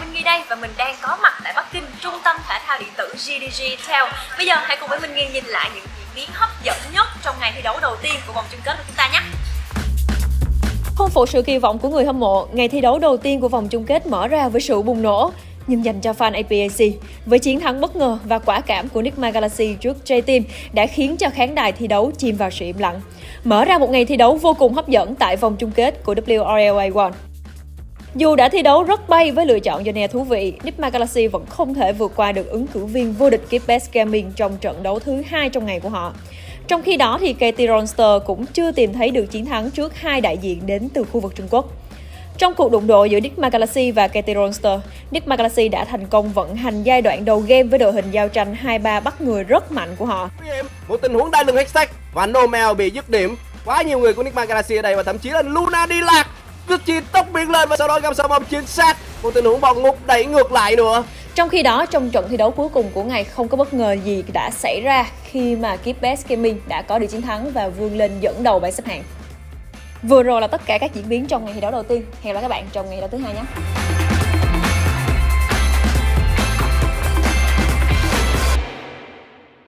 minh ngay đây và mình đang có mặt tại Bắc Kinh trung tâm thể thao điện tử GDG Tel. Bây giờ hãy cùng với Minh Nghi nhìn lại những diễn biến hấp dẫn nhất trong ngày thi đấu đầu tiên của vòng chung kết của chúng ta nhé. Không phụ sự kỳ vọng của người hâm mộ, ngày thi đấu đầu tiên của vòng chung kết mở ra với sự bùng nổ. Nhưng dành cho fan APAC, với chiến thắng bất ngờ và quả cảm của Nick Galaxy trước J-Team đã khiến cho khán đài thi đấu chìm vào sự im lặng. Mở ra một ngày thi đấu vô cùng hấp dẫn tại vòng chung kết của WRLA One. Dù đã thi đấu rất bay với lựa chọn Johnny thú vị, Nipma Galaxy vẫn không thể vượt qua được ứng cử viên vô địch kiếp Best Gaming trong trận đấu thứ hai trong ngày của họ. Trong khi đó thì KT Ronster cũng chưa tìm thấy được chiến thắng trước hai đại diện đến từ khu vực Trung Quốc. Trong cuộc đụng độ giữa Nick Galaxy và KT Ronster, Nick Galaxy đã thành công vận hành giai đoạn đầu game với đội hình giao tranh 2-3 bắt người rất mạnh của họ. Một tình huống đai lưng hashtag và Nomel bị dứt điểm. Quá nhiều người của Nick Galaxy ở đây và thậm chí là Luna đi lạc. Rất chi tốc biến lên và sau đó găm sao bom chính xác. Một tình huống bọc ngục đẩy ngược lại nữa. Trong khi đó, trong trận thi đấu cuối cùng của ngày không có bất ngờ gì đã xảy ra khi mà Keep Best Gaming đã có được chiến thắng và vươn lên dẫn đầu bảng xếp hạng. Vừa rồi là tất cả các diễn biến trong ngày thi đấu đầu tiên. Hẹn gặp lại các bạn trong ngày thi đấu thứ hai nhé.